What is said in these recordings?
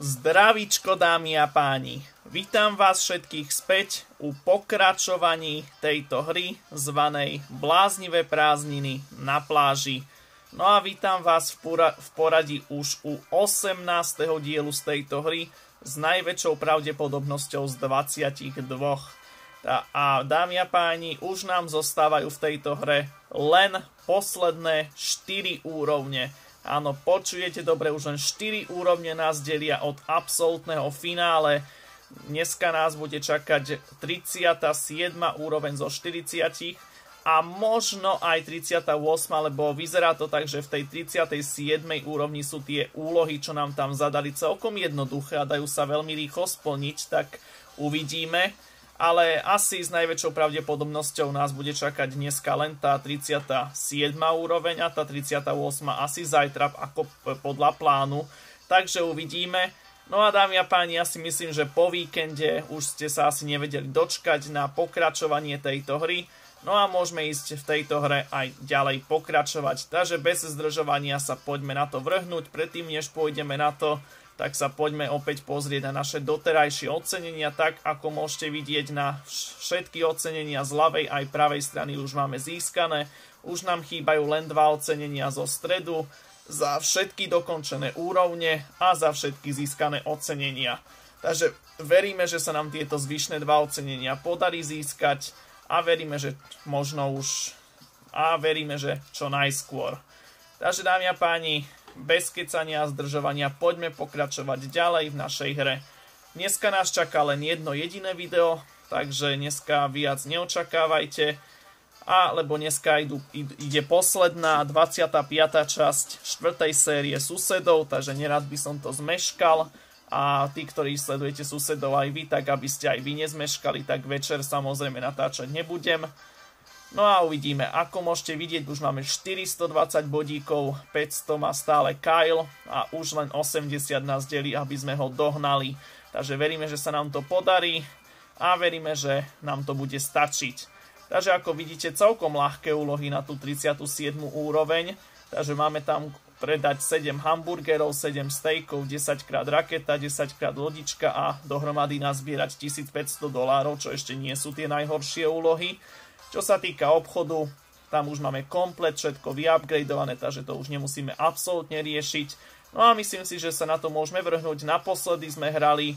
Zdravíčko dámy a páni, vítam vás všetkých späť u pokračovaní tejto hry zvanej Bláznivé prázdniny na pláži. No a vítam vás v, poradí už u 18. dielu z tejto hry s najväčšou pravdepodobnosťou z 22. A dámy a páni, už nám zostávajú v tejto hre len posledné 4 úrovne. Áno, počujete dobre, už len 4 úrovne nás delia od absolútneho finále. Dneska nás bude čakať 37. úroveň zo 40 a možno aj 38, lebo vyzerá to tak, že v tej 37. úrovni sú tie úlohy, čo nám tam zadali celkom jednoduché a dajú sa veľmi rýchlo splniť, tak uvidíme ale asi s najväčšou pravdepodobnosťou nás bude čakať dneska len tá 37. úroveň a tá 38. asi zajtra ako podľa plánu. Takže uvidíme. No a dámy a páni, ja si myslím, že po víkende už ste sa asi nevedeli dočkať na pokračovanie tejto hry. No a môžeme ísť v tejto hre aj ďalej pokračovať. Takže bez zdržovania sa poďme na to vrhnúť. Predtým, než pôjdeme na to, tak sa poďme opäť pozrieť na naše doterajšie ocenenia, tak ako môžete vidieť na všetky ocenenia z ľavej aj pravej strany už máme získané. Už nám chýbajú len dva ocenenia zo stredu, za všetky dokončené úrovne a za všetky získané ocenenia. Takže veríme, že sa nám tieto zvyšné dva ocenenia podarí získať a veríme, že možno už a veríme, že čo najskôr. Takže dámy a páni, bez kecania a zdržovania poďme pokračovať ďalej v našej hre. Dneska nás čaká len jedno jediné video, takže dneska viac neočakávajte. A lebo dneska ide posledná 25. časť 4. série susedov, takže nerad by som to zmeškal. A tí, ktorí sledujete susedov aj vy, tak aby ste aj vy nezmeškali, tak večer samozrejme natáčať nebudem. No a uvidíme, ako môžete vidieť, už máme 420 bodíkov, 500 má stále Kyle a už len 80 nás delí, aby sme ho dohnali. Takže veríme, že sa nám to podarí a veríme, že nám to bude stačiť. Takže ako vidíte, celkom ľahké úlohy na tú 37. úroveň. Takže máme tam predať 7 hamburgerov, 7 steakov, 10 krát raketa, 10 krát lodička a dohromady nazbierať 1500 dolárov, čo ešte nie sú tie najhoršie úlohy. Čo sa týka obchodu, tam už máme komplet všetko vyupgradeované, takže to už nemusíme absolútne riešiť. No a myslím si, že sa na to môžeme vrhnúť. Naposledy sme hrali e,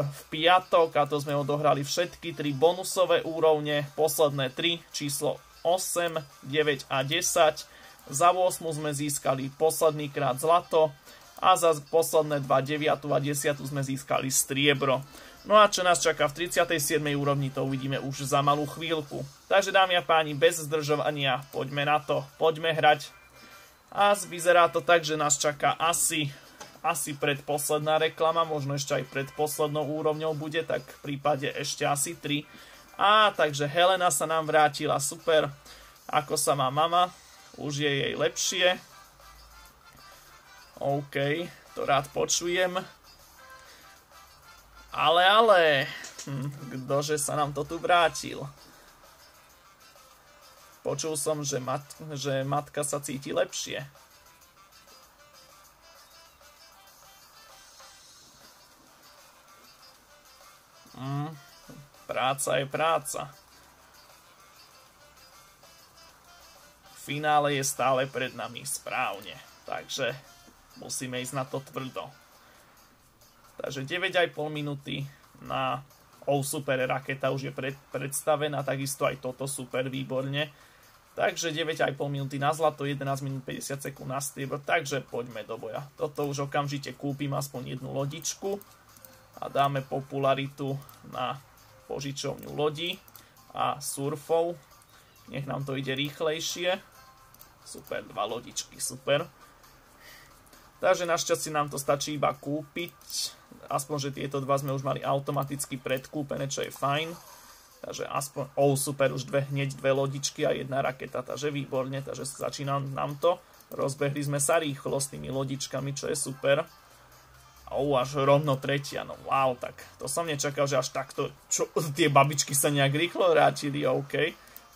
v piatok a to sme odohrali všetky tri bonusové úrovne, posledné tri, číslo 8, 9 a 10. Za 8 sme získali posledný krát zlato a za posledné dva 9 a 10 sme získali striebro. No a čo nás čaká v 37. úrovni, to uvidíme už za malú chvíľku. Takže dámy a páni, bez zdržovania, poďme na to, poďme hrať. A vyzerá to tak, že nás čaká asi, asi predposledná reklama, možno ešte aj pred poslednou úrovňou bude, tak v prípade ešte asi 3. A takže Helena sa nám vrátila, super. Ako sa má mama? Už je jej lepšie. OK, to rád počujem. Ale, ale, hm, ktože sa nám to tu vrátil? Počul som, že matka sa cíti lepšie. Hm, práca je práca. Finále je stále pred nami správne, takže musíme ísť na to tvrdo. Takže 9,5 minúty na Oh Super raketa už je pred, predstavená, takisto aj toto super výborne. Takže 9,5 minúty na zlato, 11 minút 50 sekúnd na striebro, takže poďme do boja. Toto už okamžite kúpim aspoň jednu lodičku a dáme popularitu na požičovňu lodi a surfov. Nech nám to ide rýchlejšie. Super, dva lodičky, super. Takže našťastie nám to stačí iba kúpiť aspoň, že tieto dva sme už mali automaticky predkúpené, čo je fajn. Takže aspoň, oh super, už dve, hneď dve lodičky a jedna raketa, takže výborne, takže začína nám to. Rozbehli sme sa rýchlo s tými lodičkami, čo je super. Oh, až rovno tretia, no wow, tak to som nečakal, že až takto, čo, tie babičky sa nejak rýchlo vrátili, OK.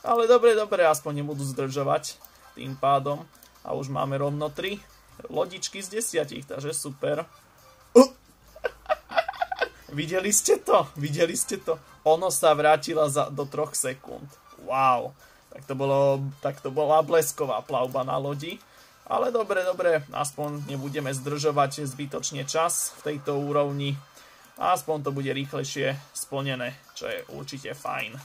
Ale dobre, dobre, aspoň nebudú zdržovať tým pádom. A už máme rovno 3 lodičky z desiatich, takže super. Videli ste to? Videli ste to? Ono sa vrátila za, do troch sekúnd. Wow. Tak to, bolo, tak to bola blesková plavba na lodi. Ale dobre, dobre, aspoň nebudeme zdržovať zbytočne čas v tejto úrovni. Aspoň to bude rýchlejšie splnené, čo je určite fajn.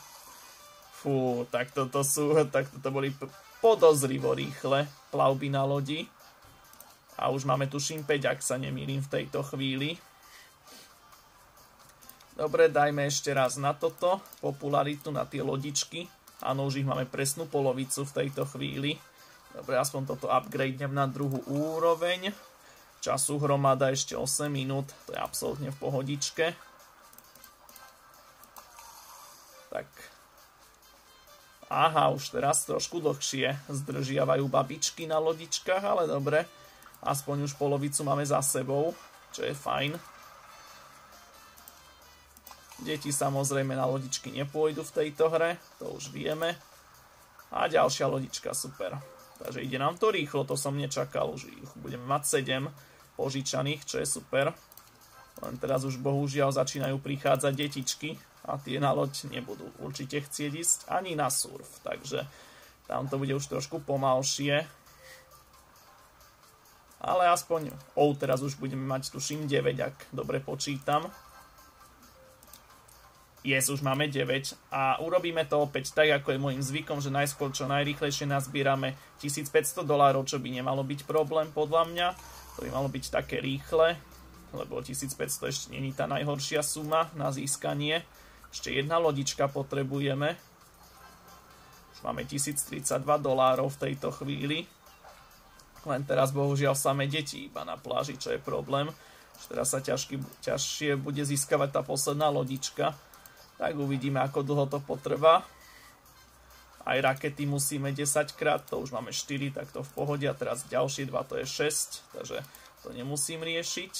Fú, tak toto sú, tak toto boli podozrivo rýchle plavby na lodi. A už máme tuším 5, ak sa nemýlim v tejto chvíli. Dobre, dajme ešte raz na toto popularitu, na tie lodičky. Áno, už ich máme presnú polovicu v tejto chvíli. Dobre, aspoň toto upgradenem na druhú úroveň. Času hromada ešte 8 minút, to je absolútne v pohodičke. Tak. Aha, už teraz trošku dlhšie zdržiavajú babičky na lodičkách, ale dobre. Aspoň už polovicu máme za sebou, čo je fajn. Deti samozrejme na lodičky nepôjdu v tejto hre, to už vieme. A ďalšia lodička, super. Takže ide nám to rýchlo, to som nečakal, už ich budeme mať 7 požičaných, čo je super. Len teraz už bohužiaľ začínajú prichádzať detičky a tie na loď nebudú určite chcieť ísť ani na surf, takže tam to bude už trošku pomalšie. Ale aspoň, oh, teraz už budeme mať tuším 9, ak dobre počítam. Yes, už máme 9 a urobíme to opäť tak, ako je môjim zvykom, že najskôr čo najrychlejšie nazbierame 1500 dolárov, čo by nemalo byť problém podľa mňa. To by malo byť také rýchle, lebo 1500 ešte není tá najhoršia suma na získanie. Ešte jedna lodička potrebujeme. Už máme 1032 dolárov v tejto chvíli. Len teraz bohužiaľ samé deti iba na pláži, čo je problém. Už teraz sa ťažký, ťažšie bude získavať tá posledná lodička tak uvidíme, ako dlho to potrvá. Aj rakety musíme 10 krát, to už máme 4, tak to v pohode. A teraz ďalšie 2, to je 6, takže to nemusím riešiť.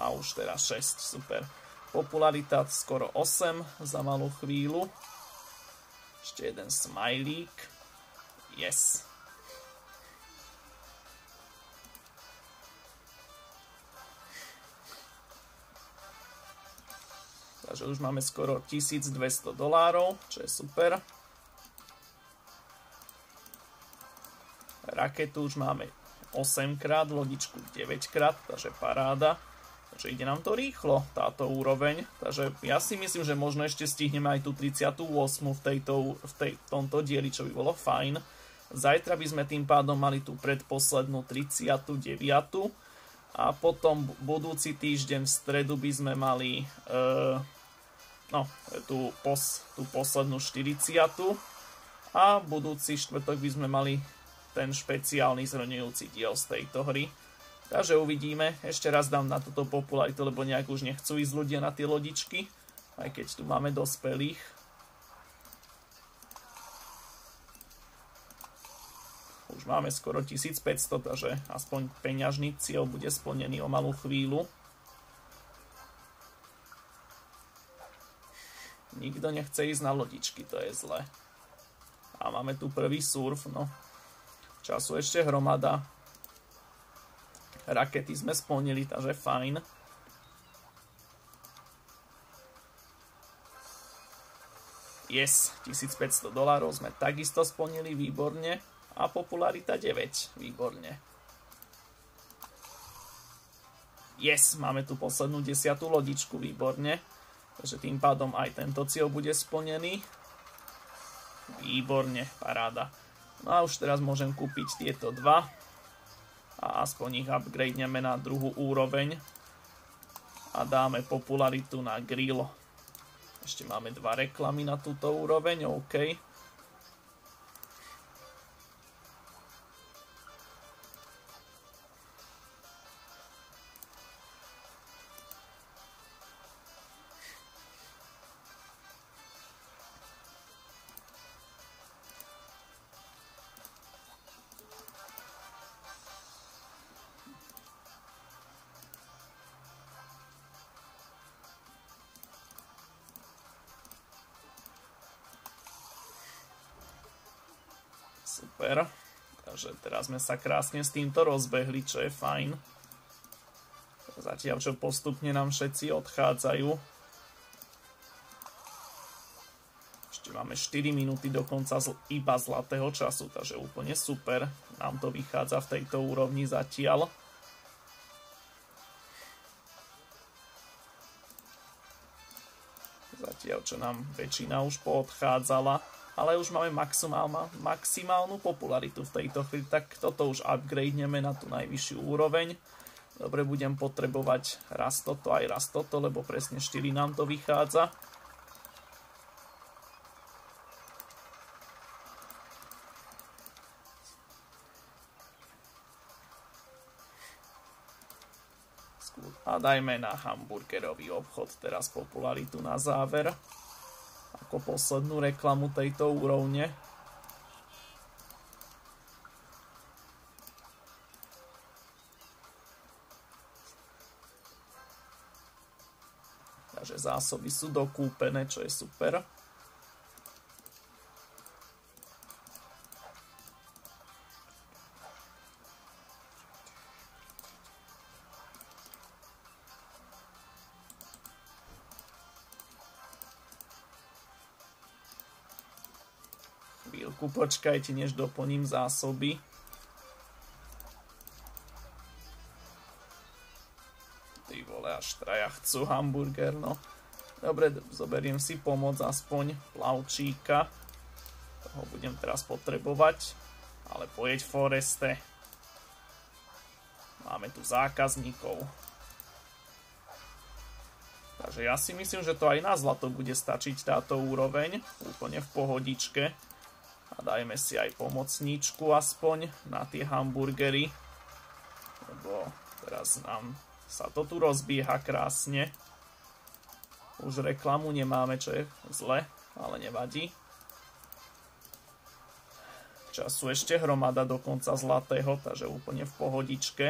A už teraz 6, super. Popularita skoro 8 za malú chvíľu. Ešte jeden smajlík. Yes. Takže už máme skoro 1200 dolárov, čo je super. Raketu už máme 8 krát, lodičku 9 krát, takže paráda. Takže ide nám to rýchlo, táto úroveň. Takže ja si myslím, že možno ešte stihneme aj tú 38 v, tejto, v tej, tomto dieli, čo by bolo fajn. Zajtra by sme tým pádom mali tú predposlednú 39. A potom budúci týždeň v stredu by sme mali uh, no, tú, pos, tú poslednú 40 a budúci štvrtok by sme mali ten špeciálny zhrňujúci diel z tejto hry. Takže uvidíme. Ešte raz dám na toto popularitu, lebo nejak už nechcú ísť ľudia na tie lodičky. Aj keď tu máme dospelých. Už máme skoro 1500, takže aspoň peňažný cieľ bude splnený o malú chvíľu. Nikto nechce ísť na lodičky, to je zle. A máme tu prvý surf, no. Času ešte hromada. Rakety sme splnili, takže fajn. Yes, 1500 dolárov sme takisto splnili, výborne. A popularita 9, výborne. Yes, máme tu poslednú desiatú lodičku, výborne. Takže tým pádom aj tento cieľ bude splnený. Výborne, paráda. No a už teraz môžem kúpiť tieto dva. A aspoň ich upgradeneme na druhú úroveň. A dáme popularitu na grill. Ešte máme dva reklamy na túto úroveň, OK. Takže teraz sme sa krásne s týmto rozbehli, čo je fajn. Zatiaľ, čo postupne nám všetci odchádzajú. Ešte máme 4 minúty do konca iba zlatého času, takže úplne super. Nám to vychádza v tejto úrovni zatiaľ. Čo nám väčšina už poodchádzala. Ale už máme maximálnu popularitu v tejto chvíli, tak toto už upgradeneme na tú najvyššiu úroveň. Dobre, budem potrebovať raz toto aj raz toto, lebo presne 4 nám to vychádza. Dajme na hamburgerový obchod teraz popularitu na záver. Ako poslednú reklamu tejto úrovne. Takže zásoby sú dokúpené, čo je super. Chvíľku počkajte, než doplním zásoby. Ty vole, až traja chcú hamburger, no. Dobre, zoberiem si pomoc aspoň plavčíka. Toho budem teraz potrebovať. Ale pojeď Foreste. Máme tu zákazníkov. Takže ja si myslím, že to aj na zlato bude stačiť táto úroveň. Úplne v pohodičke. A dajme si aj pomocníčku aspoň na tie hamburgery. Lebo teraz nám sa to tu rozbieha krásne. Už reklamu nemáme, čo je zle, ale nevadí. Času ešte hromada do konca zlatého, takže úplne v pohodičke.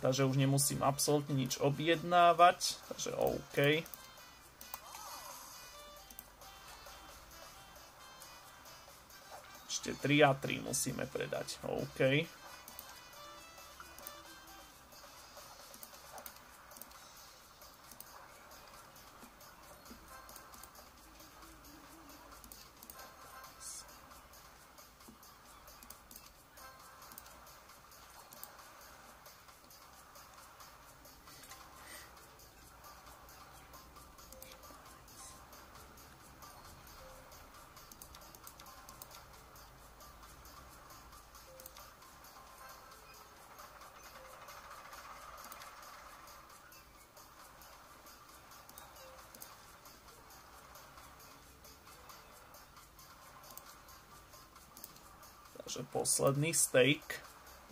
Takže už nemusím absolútne nič objednávať, takže OK. Ešte 3 a 3 musíme predať. OK. Takže posledný steak.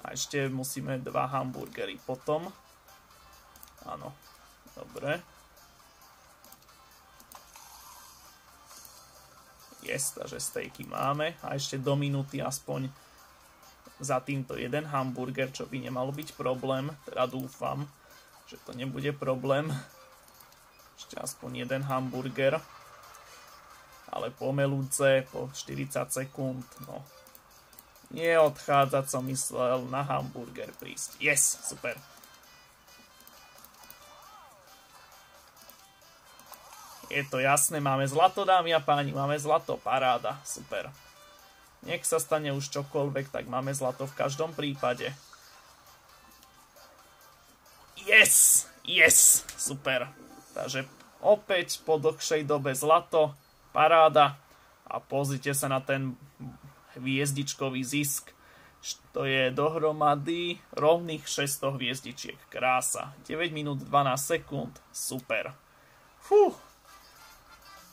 A ešte musíme dva hamburgery potom. Áno, dobre. Yes, takže steaky máme. A ešte do minúty aspoň za týmto jeden hamburger, čo by nemalo byť problém. Teda dúfam, že to nebude problém. Ešte aspoň jeden hamburger. Ale pomelúce po 40 sekúnd, no nie odchádzať som myslel na hamburger prísť. Yes, super. Je to jasné, máme zlato, dámy a páni, máme zlato, paráda, super. Nech sa stane už čokoľvek, tak máme zlato v každom prípade. Yes, yes, super. Takže opäť po dlhšej dobe zlato, paráda. A pozrite sa na ten hviezdičkový zisk. To je dohromady rovných 600 hviezdičiek. Krása. 9 minút 12 sekúnd. Super. Fú.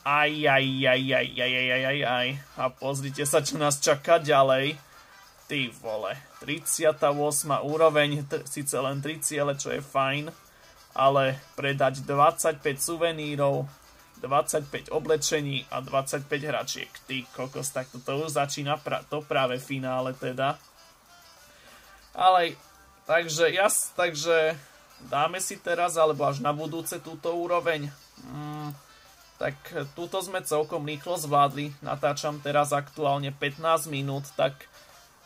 Aj, aj, aj, aj, aj, aj, aj, aj. A pozrite sa, čo nás čaká ďalej. Ty vole. 38. úroveň, síce len 30, ciele, čo je fajn. Ale predať 25 suvenírov 25 oblečení a 25 hračiek. Ty kokos, tak toto už začína pra- to práve finále teda. Ale, takže, jas, takže dáme si teraz, alebo až na budúce túto úroveň. Mm, tak túto sme celkom rýchlo zvládli. Natáčam teraz aktuálne 15 minút, tak,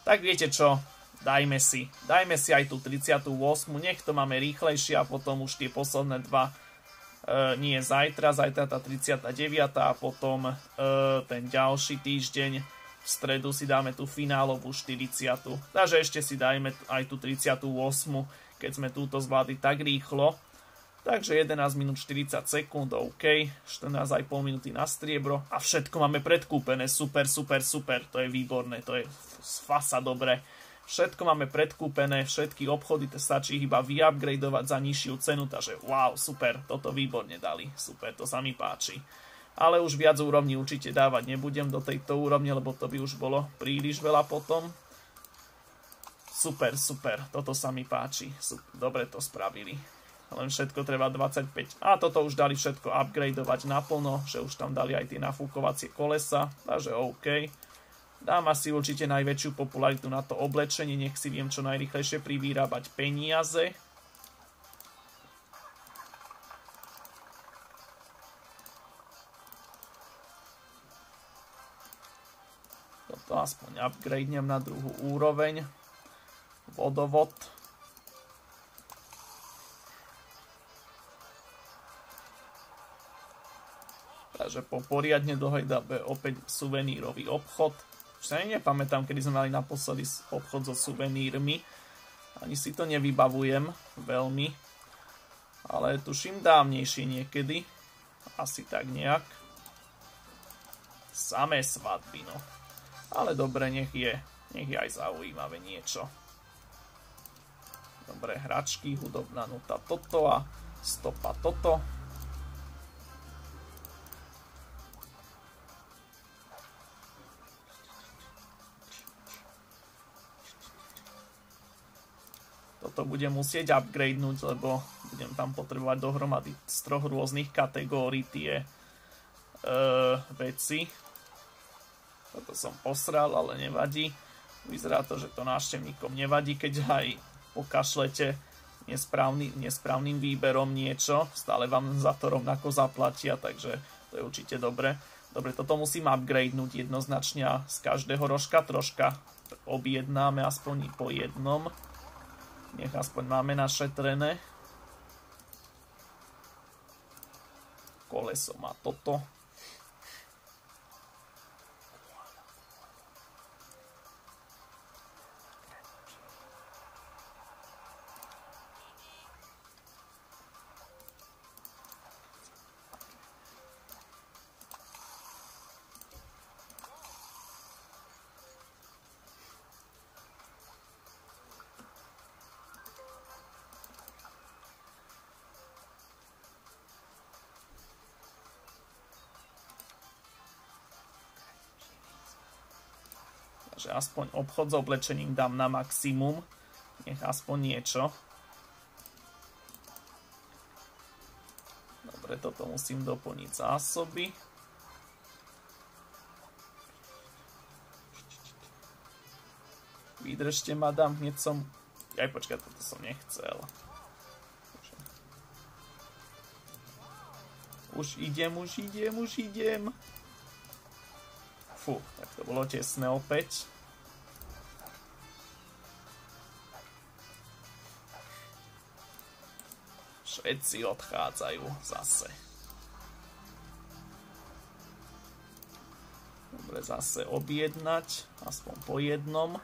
tak viete čo, dajme si, dajme si aj tú 38, nech to máme rýchlejšie a potom už tie posledné dva nie zajtra, zajtra tá 39 a potom e, ten ďalší týždeň v stredu si dáme tú finálovú 40. Takže ešte si dajme aj tú 38, keď sme túto zvládli tak rýchlo. Takže 11 minút 40 sekúnd, OK, 14,5 minúty na striebro a všetko máme predkúpené, super, super, super, to je výborné, to je fasa dobre. Všetko máme predkúpené, všetky obchody, stačí iba vyupgradovať za nižšiu cenu, takže wow, super, toto výborne dali, super, to sa mi páči. Ale už viac úrovní určite dávať nebudem do tejto úrovne, lebo to by už bolo príliš veľa potom. Super, super, toto sa mi páči, dobre to spravili len všetko treba 25. A toto už dali všetko upgradeovať naplno, že už tam dali aj tie nafúkovacie kolesa, takže OK. Dám asi určite najväčšiu popularitu na to oblečenie, nech si viem čo najrychlejšie privýrábať peniaze. Toto aspoň upgradenem na druhú úroveň. Vodovod. Takže po poriadne dobe opäť suvenírový obchod. Už sa nepamätám, kedy sme mali naposledy obchod so suvenírmi. Ani si to nevybavujem veľmi. Ale tuším dávnejšie niekedy. Asi tak nejak. Samé svadby, no. Ale dobre, nech je. Nech je aj zaujímavé niečo. Dobre, hračky, hudobná nota toto a stopa toto. Toto budem musieť upgradenúť, lebo budem tam potrebovať dohromady z troch rôznych kategórií tie uh, veci. Toto som posral, ale nevadí. Vyzerá to, že to návštevníkom nevadí, keď aj pokašlete nesprávny, nesprávnym výberom niečo. Stále vám za to rovnako zaplatia, takže to je určite dobre. Dobre, toto musím upgradenúť jednoznačne a z každého rožka troška objednáme aspoň po jednom. Nech aspoň máme našetrené. Koleso má toto. Aspoň obchod s oblečením dám na maximum. Nech aspoň niečo. Dobre, toto musím doplniť zásoby. Vydržte, madam, hneď som... Aj počkaj, toto som nechcel. Už idem, už idem, už idem. Fú, tak to bolo tesné opäť. Všetci odchádzajú zase. Dobre, zase objednať, aspoň po jednom.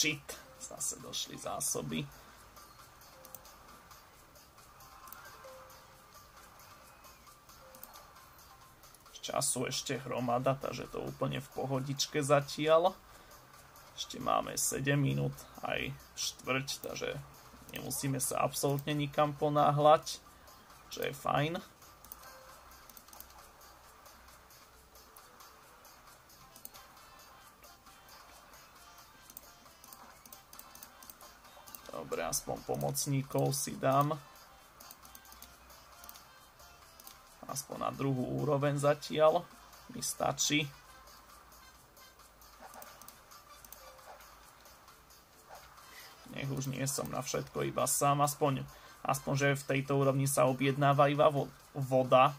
Shit, zase došli zásoby. času ešte hromada, takže to úplne v pohodičke zatiaľ. Ešte máme 7 minút aj štvrť, takže nemusíme sa absolútne nikam ponáhľať, čo je fajn. Aspoň pomocníkov si dám. Aspoň na druhú úroveň zatiaľ. Mi stačí. Nech už nie som na všetko iba sám. Aspoň, aspoň že v tejto úrovni sa objednáva iba voda.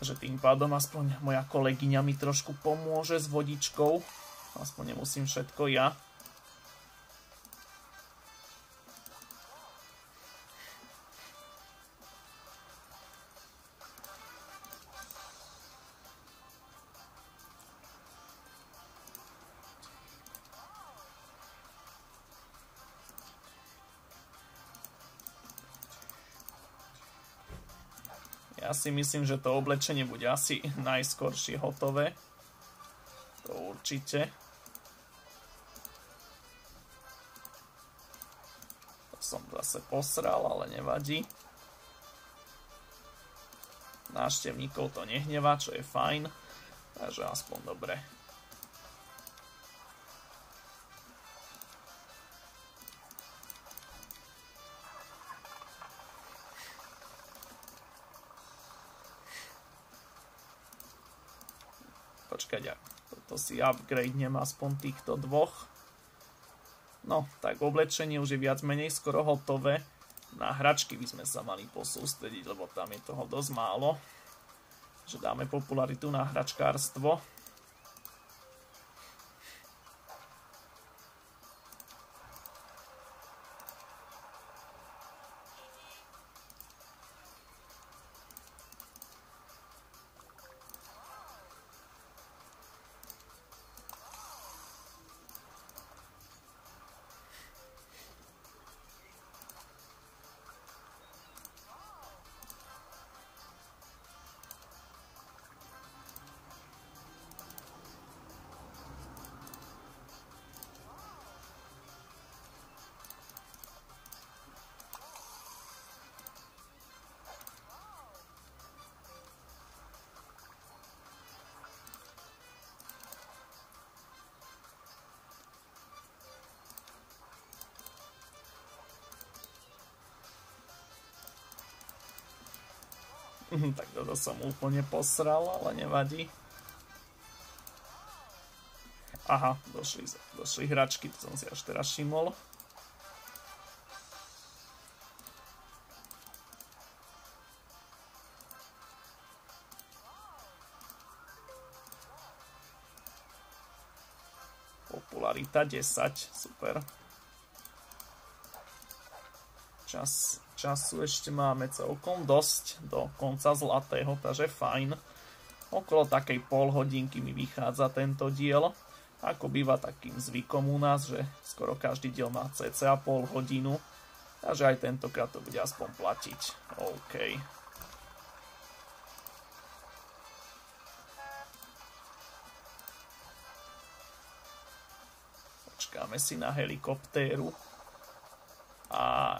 Takže tým pádom aspoň moja kolegyňa mi trošku pomôže s vodičkou. Aspoň nemusím všetko ja. Si myslím, že to oblečenie bude asi najskoršie hotové. To určite. To som zase posral, ale nevadí. Náštevníkov to nehnevá, čo je fajn. Takže aspoň dobre. Počkať, ja toto si upgradenem aspoň týchto dvoch. No, tak oblečenie už je viac menej skoro hotové. Na hračky by sme sa mali posústrediť, lebo tam je toho dosť málo. Že dáme popularitu na hračkárstvo. Tak toto som úplne posral, ale nevadí. Aha, došli, došli hračky, to som si až teraz všimol. Popularita 10, super. Čas času ešte máme celkom dosť do konca zlatého, takže fajn. Okolo takej pol hodinky mi vychádza tento diel. Ako býva takým zvykom u nás, že skoro každý diel má cca pol hodinu. Takže aj tentokrát to bude aspoň platiť. OK. Počkáme si na helikoptéru. A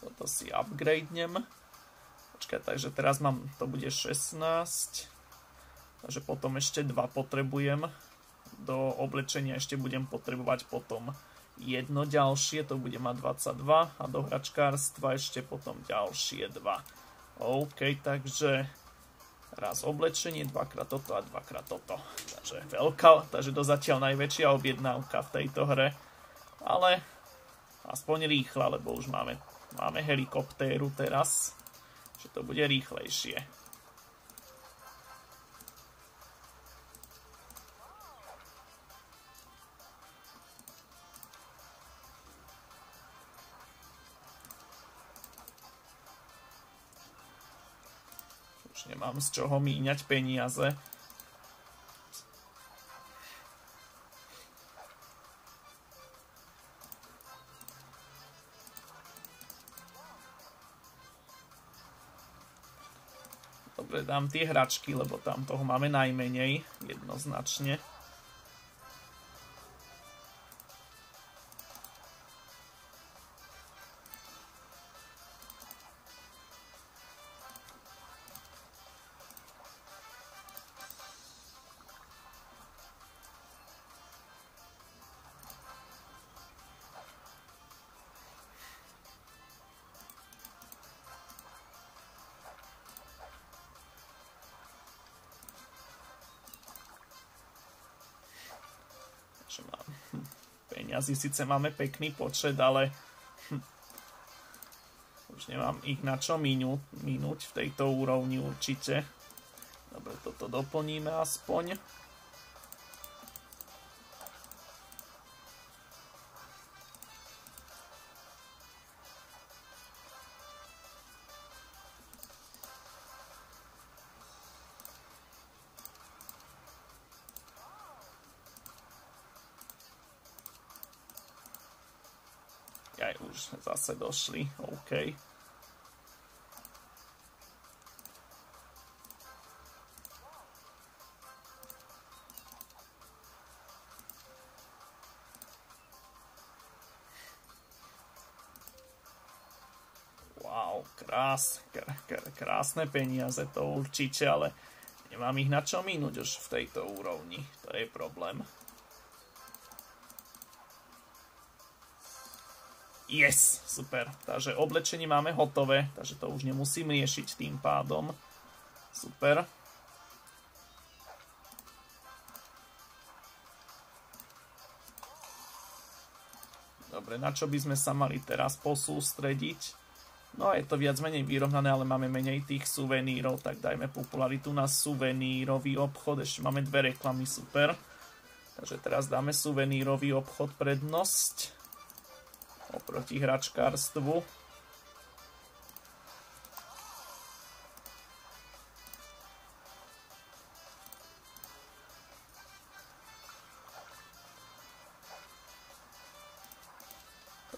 toto si upgradenem. Počkaj, takže teraz mám, to bude 16. Takže potom ešte 2 potrebujem. Do oblečenia ešte budem potrebovať potom jedno ďalšie, to bude mať 22 a do hračkárstva ešte potom ďalšie 2. OK, takže raz oblečenie, dvakrát toto a dvakrát toto. Takže veľká, takže to zatiaľ najväčšia objednávka v tejto hre. Ale aspoň rýchla, lebo už máme Máme helikoptéru teraz, že to bude rýchlejšie. Už nemám z čoho míňať peniaze. Dobre, dám tie hračky, lebo tam toho máme najmenej, jednoznačne. Peňazí síce máme pekný počet, ale hm, už nemám ich na čo minúť, minúť v tejto úrovni určite. Dobre, toto doplníme aspoň. Aj už zase došli, OK. Krásne peniaze to určite, ale nemám ich na čo minúť už v tejto úrovni. To je problém. Yes, super. Takže oblečenie máme hotové, takže to už nemusím riešiť tým pádom. Super. Dobre, na čo by sme sa mali teraz posústrediť? No je to viac menej vyrovnané, ale máme menej tých suvenírov, tak dajme popularitu na suvenírový obchod. Ešte máme dve reklamy, super. Takže teraz dáme suvenírový obchod prednosť oproti hračkárstvu.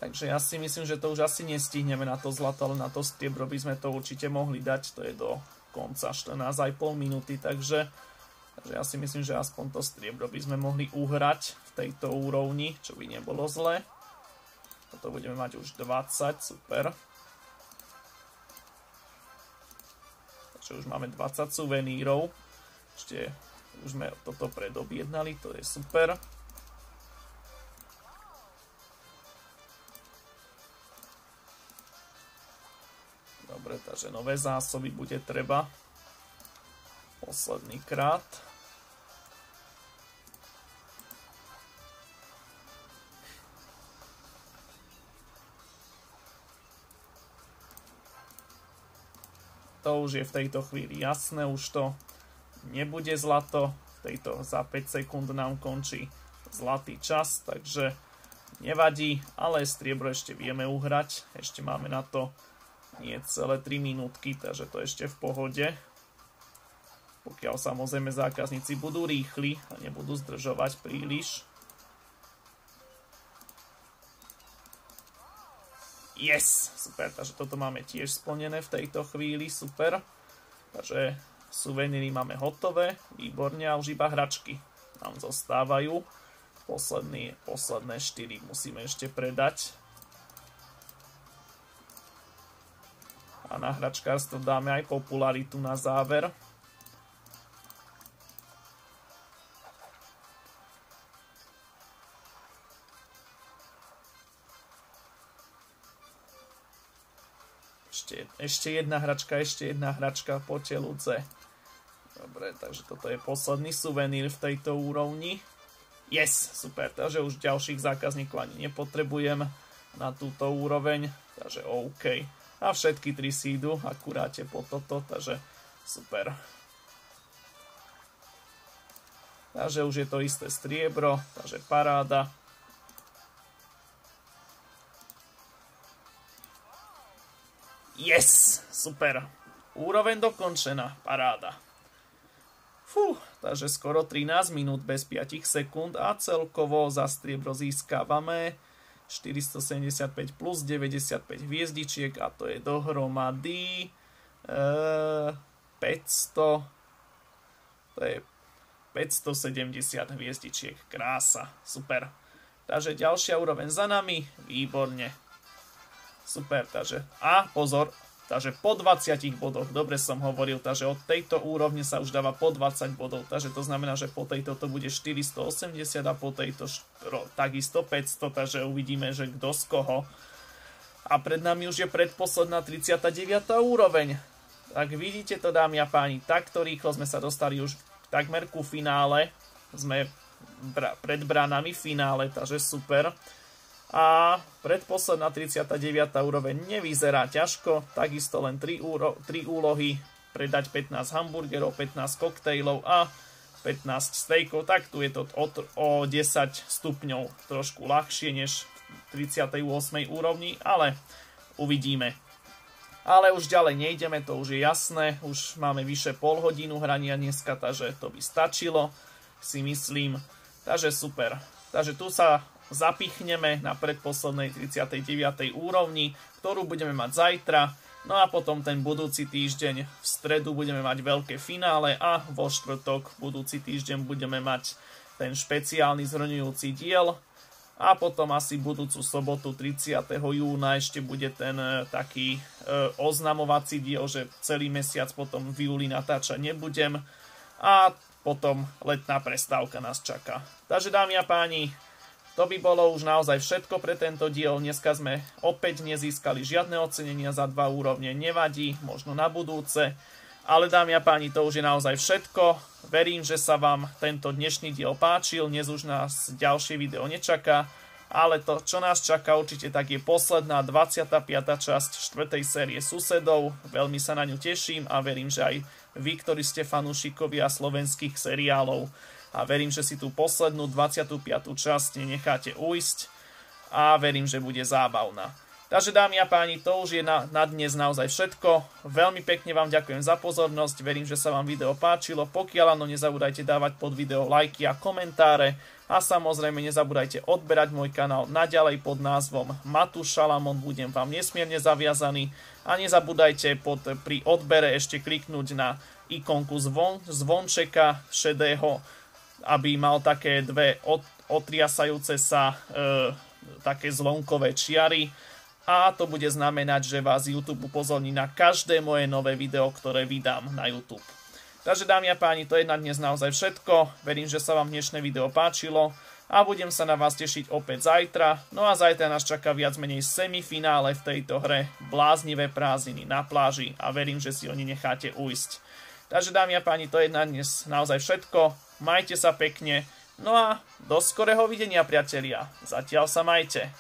Takže ja si myslím, že to už asi nestihneme na to zlato, ale na to striebro by sme to určite mohli dať. To je do konca 14,5 minúty, takže, takže ja si myslím, že aspoň to striebro by sme mohli uhrať v tejto úrovni, čo by nebolo zlé. Toto budeme mať už 20, super. Takže už máme 20 suvenírov. Ešte už sme toto predobjednali, to je super. Dobre, takže nové zásoby bude treba posledný krát. To už je v tejto chvíli jasné, už to nebude zlato. V tejto za 5 sekúnd nám končí zlatý čas, takže nevadí, ale striebro ešte vieme uhrať. Ešte máme na to nie celé 3 minútky, takže to ešte v pohode. Pokiaľ samozrejme zákazníci budú rýchli a nebudú zdržovať príliš. Yes, super, takže toto máme tiež splnené v tejto chvíli, super. Takže suveníry máme hotové, výborne a už iba hračky nám zostávajú. Posledný, posledné 4 musíme ešte predať. A na hračkárstvo dáme aj popularitu na záver. Ešte, jedna hračka, ešte jedna hračka, poďte ľudze. Dobre, takže toto je posledný suvenír v tejto úrovni. Yes, super, takže už ďalších zákazníkov ani nepotrebujem na túto úroveň, takže OK. A všetky tri si idú akuráte po toto, takže super. Takže už je to isté striebro, takže paráda. Yes, super. Úroveň dokončená, paráda. Fú, takže skoro 13 minút bez 5 sekúnd a celkovo za striebro získavame 475 plus 95 hviezdičiek a to je dohromady e, 500, to je 570 hviezdičiek, krása, super. Takže ďalšia úroveň za nami, výborne. Super, takže a pozor, takže po 20 bodoch, dobre som hovoril, takže od tejto úrovne sa už dáva po 20 bodov, takže to znamená, že po tejto to bude 480 a po tejto takisto 500, takže uvidíme, že kto z koho. A pred nami už je predposledná 39. úroveň. Tak vidíte to, dámy a páni, takto rýchlo sme sa dostali už takmer ku finále. Sme pred bránami finále, takže super. A predposledná 39. úroveň nevyzerá ťažko, takisto len 3, úro, 3 úlohy, predať 15 hamburgerov, 15 koktejlov a 15 stejkov, tak tu je to o, o 10 stupňov trošku ľahšie než v 38. úrovni, ale uvidíme. Ale už ďalej nejdeme, to už je jasné, už máme vyše pol hodinu hrania dneska, takže to by stačilo, si myslím. Takže super. Takže tu sa zapichneme na predposlednej 39. úrovni, ktorú budeme mať zajtra. No a potom ten budúci týždeň v stredu budeme mať veľké finále a vo štvrtok budúci týždeň budeme mať ten špeciálny zhrňujúci diel. A potom asi budúcu sobotu 30. júna ešte bude ten e, taký e, oznamovací diel, že celý mesiac potom v júli natáčať nebudem. A potom letná prestávka nás čaká. Takže dámy a páni, to by bolo už naozaj všetko pre tento diel. Dneska sme opäť nezískali žiadne ocenenia za dva úrovne. Nevadí, možno na budúce. Ale dámy a páni, to už je naozaj všetko. Verím, že sa vám tento dnešný diel páčil. Dnes už nás ďalšie video nečaká. Ale to, čo nás čaká určite, tak je posledná 25. časť 4. série susedov. Veľmi sa na ňu teším a verím, že aj vy, ktorí ste fanúšikovia slovenských seriálov. A verím, že si tú poslednú 25. časť nenecháte ujsť a verím, že bude zábavná. Takže dámy a páni, to už je na, na dnes naozaj všetko. Veľmi pekne vám ďakujem za pozornosť, verím, že sa vám video páčilo. Pokiaľ áno, nezabúdajte dávať pod video lajky a komentáre. A samozrejme nezabúdajte odberať môj kanál naďalej pod názvom Matúš Šalamon, budem vám nesmierne zaviazaný. A nezabúdajte pod, pri odbere ešte kliknúť na ikonku zvon, zvončeka šedého, aby mal také dve otriasajúce sa e, také zlonkové čiary a to bude znamenať, že vás YouTube upozorní na každé moje nové video, ktoré vydám na YouTube. Takže dámy a páni, to je na dnes naozaj všetko. Verím, že sa vám dnešné video páčilo a budem sa na vás tešiť opäť zajtra. No a zajtra nás čaká viac menej semifinále v tejto hre Bláznivé prázdniny na pláži a verím, že si oni necháte ujsť. Takže dámy a páni, to je na dnes naozaj všetko. Majte sa pekne. No a do skorého videnia, priatelia. Zatiaľ sa majte.